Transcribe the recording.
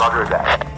Roger that.